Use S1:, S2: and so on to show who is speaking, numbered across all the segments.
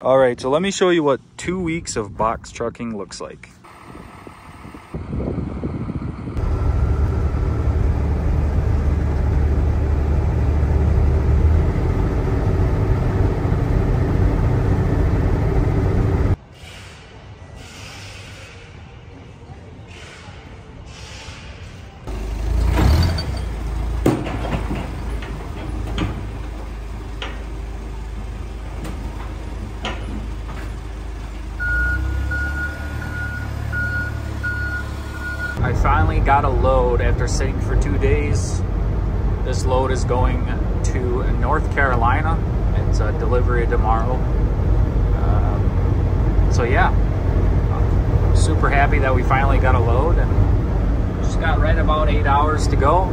S1: All right, so let me show you what two weeks of box trucking looks like. I finally got a load after sitting for two days. This load is going to North Carolina. It's a delivery tomorrow. Um, so yeah, I'm super happy that we finally got a load and just got right about eight hours to go.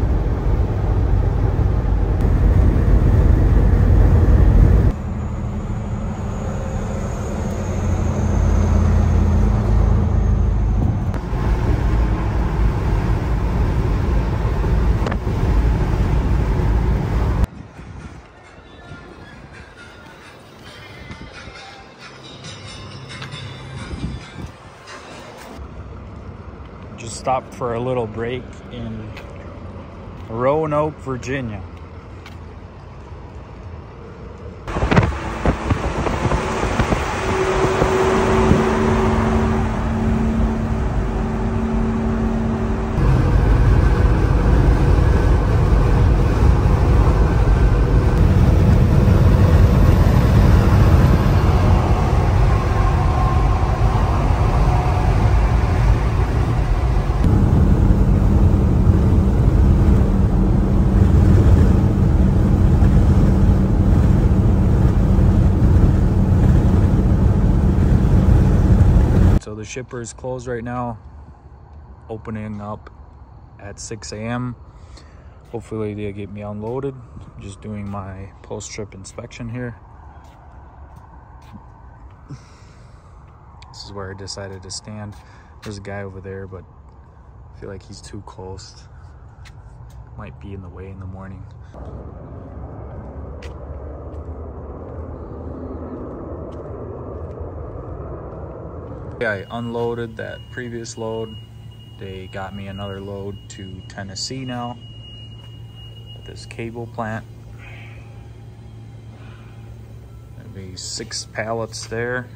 S1: Stopped for a little break in Roanoke, Virginia. So the shipper is closed right now, opening up at 6 a.m. Hopefully they get me unloaded. Just doing my post-trip inspection here. This is where I decided to stand. There's a guy over there, but I feel like he's too close. Might be in the way in the morning. I unloaded that previous load. They got me another load to Tennessee now at this cable plant. There'll be six pallets there.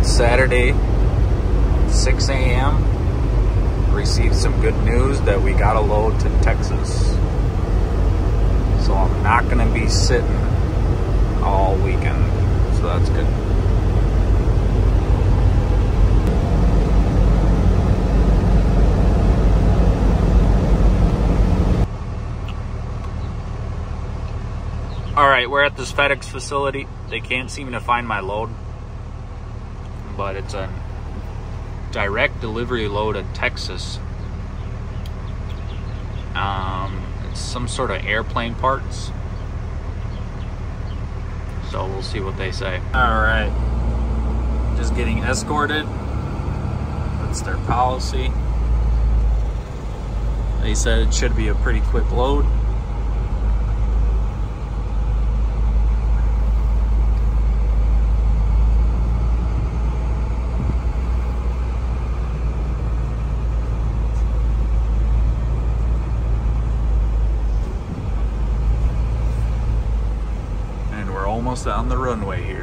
S1: It's Saturday, 6 a.m. received some good news that we got a load to Texas. So I'm not going to be sitting all weekend. So that's good. All right, we're at this FedEx facility. They can't seem to find my load, but it's a direct delivery load in Texas. Um, it's some sort of airplane parts. So we'll see what they say. All right, just getting escorted. That's their policy. They said it should be a pretty quick load. Almost on the runway here.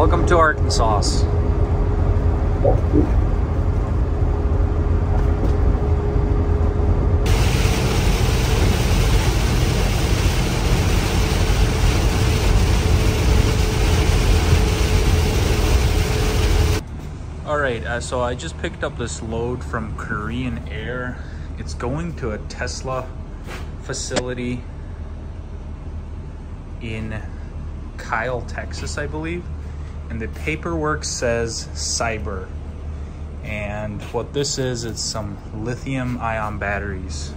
S1: Welcome to Arkansas. All right, uh, so I just picked up this load from Korean Air. It's going to a Tesla facility in Kyle, Texas, I believe and the paperwork says cyber. And what this is, it's some lithium ion batteries.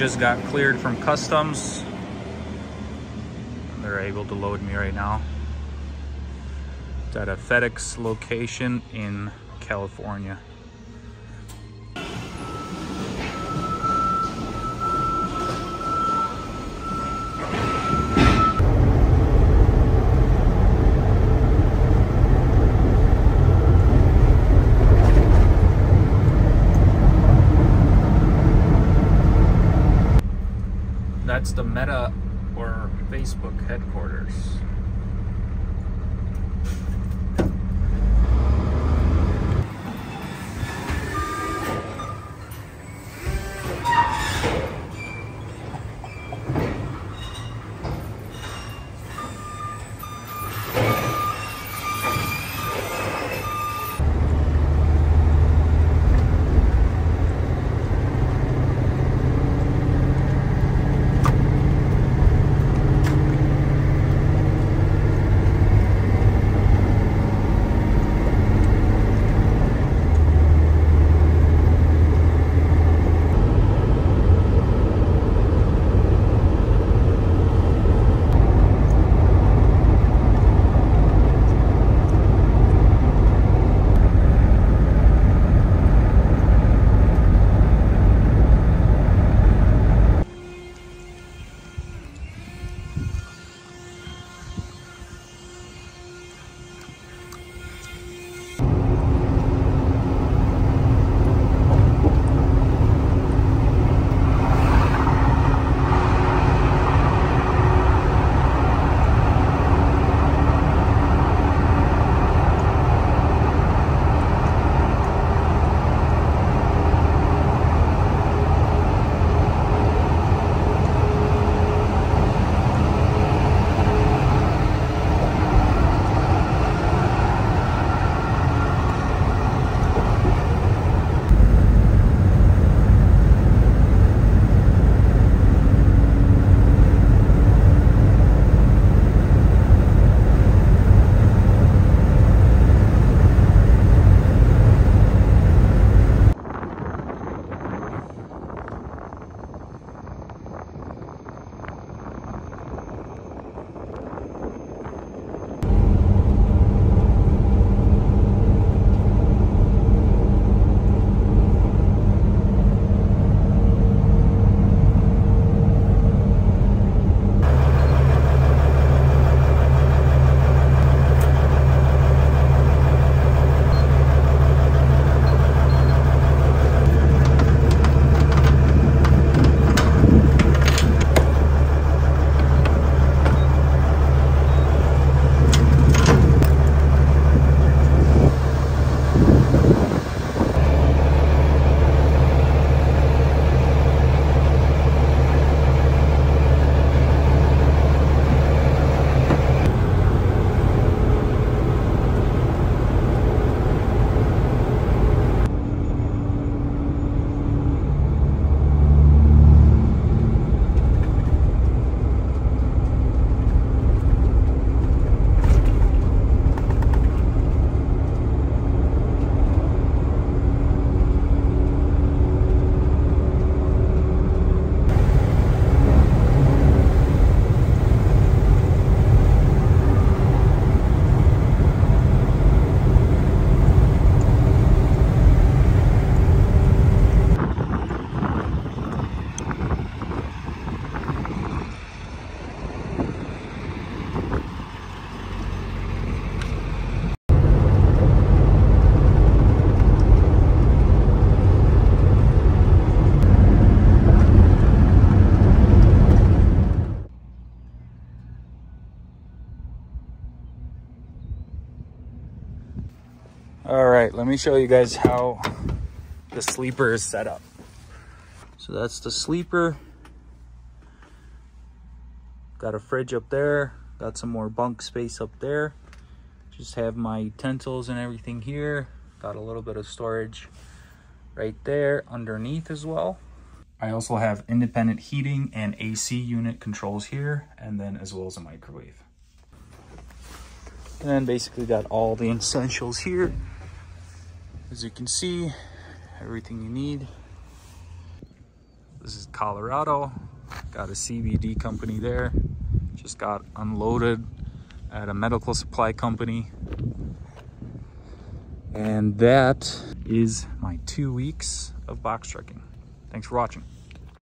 S1: Just got cleared from customs. They're able to load me right now. It's at a FedEx location in California. Meta or Facebook headquarters. Right, let me show you guys how the sleeper is set up. So that's the sleeper. Got a fridge up there. Got some more bunk space up there. Just have my utensils and everything here. Got a little bit of storage right there underneath as well. I also have independent heating and AC unit controls here, and then as well as a microwave. And then basically got all the essentials here. As you can see, everything you need. This is Colorado. Got a CBD company there. Just got unloaded at a medical supply company. And that is my two weeks of box trekking. Thanks for watching.